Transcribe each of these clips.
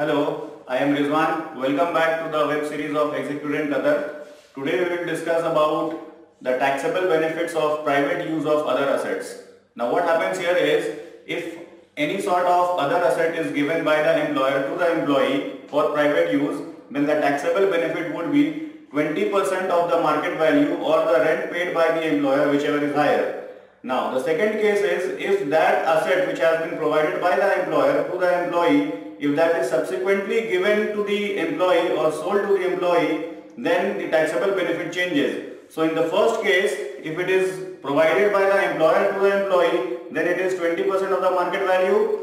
Hello, I am Rizwan. Welcome back to the web series of ExecuTrain Qatar. Today we will discuss about the taxable benefits of private use of other assets. Now what happens here is if any sort of other asset is given by the employer to the employee for private use, then the taxable benefit would be 20% of the market value or the rent paid by the employer whichever is higher. Now the second case is if that asset which has been provided by the employer to the employee, if that is subsequently given to the employee or sold to the employee, then the taxable benefit changes. So in the first case, if it is provided by the employer to the employee, then it is 20% of the market value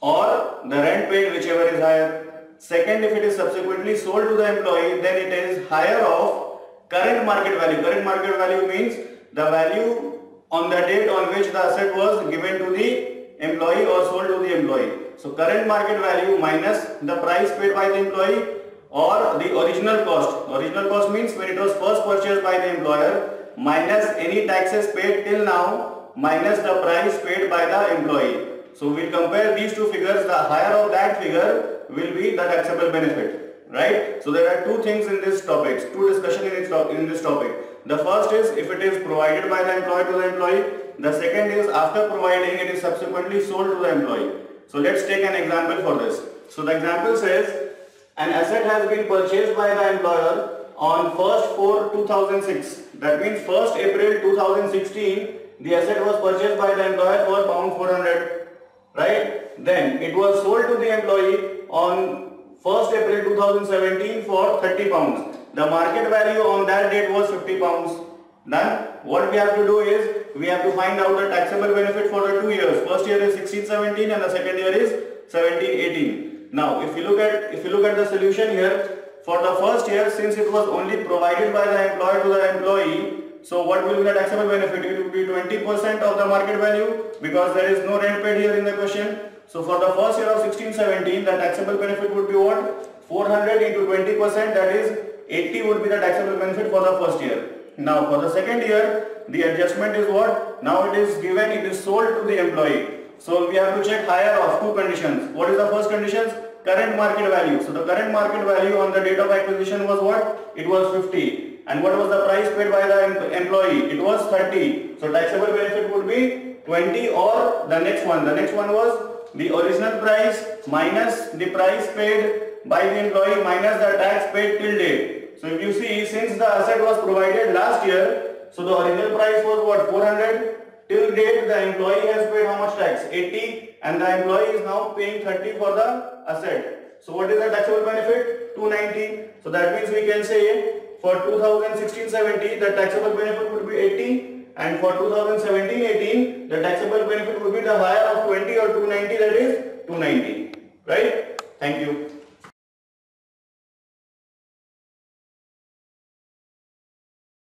or the rent paid whichever is higher. Second, if it is subsequently sold to the employee, then it is higher of current market value. Current market value means the value on the date on which the asset was given to the employee or sold to the employee. So current market value minus the price paid by the employee or the original cost. Original cost means when it was first purchased by the employer minus any taxes paid till now minus the price paid by the employee. So we'll compare these two figures. The higher of that figure will be the taxable benefit right? So there are two things in this topic, two discussion in this, in this topic. The first is if it is provided by the employer to the employee. The second is after providing it is subsequently sold to the employee. So let's take an example for this. So the example says an asset has been purchased by the employer on 1st 4 2006. That means 1st April 2016 the asset was purchased by the employer for pound 400 right then it was sold to the employee on 1st April 2017 for 30 pounds. The market value on that date was 50 pounds. Then what we have to do is we have to find out the taxable benefit for the two years. First year is 16-17 and the second year is 17-18. Now if you look at if you look at the solution here for the first year since it was only provided by the employer to the employee so what will be the taxable benefit? It will be 20% of the market value because there is no rent paid here in the question. So for the first year of 16-17, the taxable benefit would be what? 400 into 20%, that is 80 would be the taxable benefit for the first year. Now for the second year, the adjustment is what? Now it is given, it is sold to the employee. So we have to check higher of two conditions. What is the first conditions? Current market value. So the current market value on the date of acquisition was what? It was 50. And what was the price paid by the employee? It was 30. So taxable benefit would be 20 or the next one. The next one was the original price minus the price paid by the employee minus the tax paid till date. So if you see, since the asset was provided last year, so the original price was what 400 till date the employee has paid how much tax? 80 and the employee is now paying 30 for the asset. So what is the taxable benefit? 290. So that means we can say for 2016-17 the taxable benefit would be 80 and for 2017-18 the taxable benefit would be the higher of 20 or 290 that is 290 right? Thank you